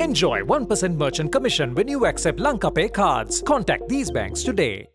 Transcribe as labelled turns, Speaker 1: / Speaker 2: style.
Speaker 1: Enjoy 1% merchant commission when you accept LankaPay cards. Contact these banks today.